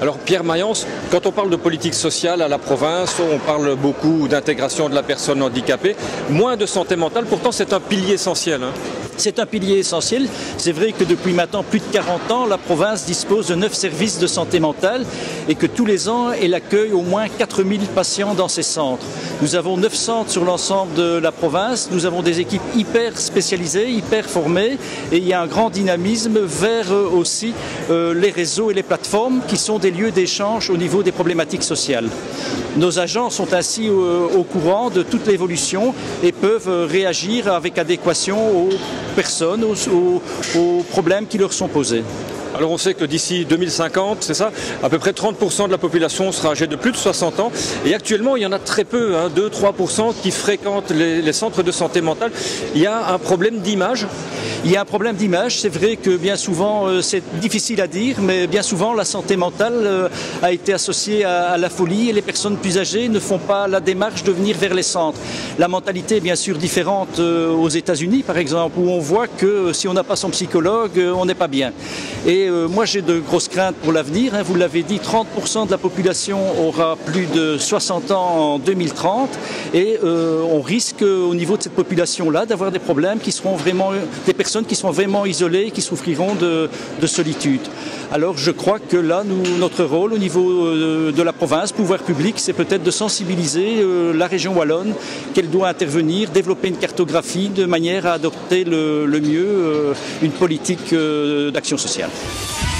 Alors Pierre Mayence, quand on parle de politique sociale à la province, on parle beaucoup d'intégration de la personne handicapée, moins de santé mentale, pourtant c'est un pilier essentiel. Hein. C'est un pilier essentiel. C'est vrai que depuis maintenant plus de 40 ans, la province dispose de 9 services de santé mentale et que tous les ans, elle accueille au moins 4000 patients dans ces centres. Nous avons 9 centres sur l'ensemble de la province. Nous avons des équipes hyper spécialisées, hyper formées et il y a un grand dynamisme vers euh, aussi euh, les réseaux et les plateformes qui sont des lieux d'échange au niveau des problématiques sociales. Nos agents sont ainsi euh, au courant de toute l'évolution et peuvent réagir avec adéquation aux personnes, aux, problèmes qui leur sont posés. Alors on sait que d'ici 2050, c'est ça, à peu près 30% de la population sera âgée de plus de 60 ans. Et actuellement, il y en a très peu, hein, 2-3% qui fréquentent les, centres de santé mentale. Il y a un problème d'image il y a un problème d'image. C'est vrai que bien souvent, euh, c'est difficile à dire, mais bien souvent, la santé mentale euh, a été associée à, la folie et les personnes plus âgées ne font pas la démarche de venir vers les centres. La mentalité est bien sûr différente euh, aux États-Unis, par exemple, où on voit que si on n'a pas son psychologue, on n'est pas bien. Moi, j'ai de grosses craintes pour l'avenir. Hein. Vous l'avez dit, 30% de la population aura plus de 60 ans en 2030 et on risque au niveau de cette population-là d'avoir des problèmes qui seront vraiment des personnes qui sont vraiment isolées, qui souffriront de, solitude. Alors je crois que là, nous, notre rôle au niveau euh, de la province, pouvoir public, c'est peut-être de sensibiliser euh, la région wallonne qu'elle doit intervenir, développer une cartographie de manière à adopter le, mieux euh, une politique d'action sociale. Show.